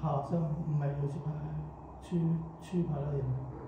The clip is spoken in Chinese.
好像没有去拍去去拍了也没。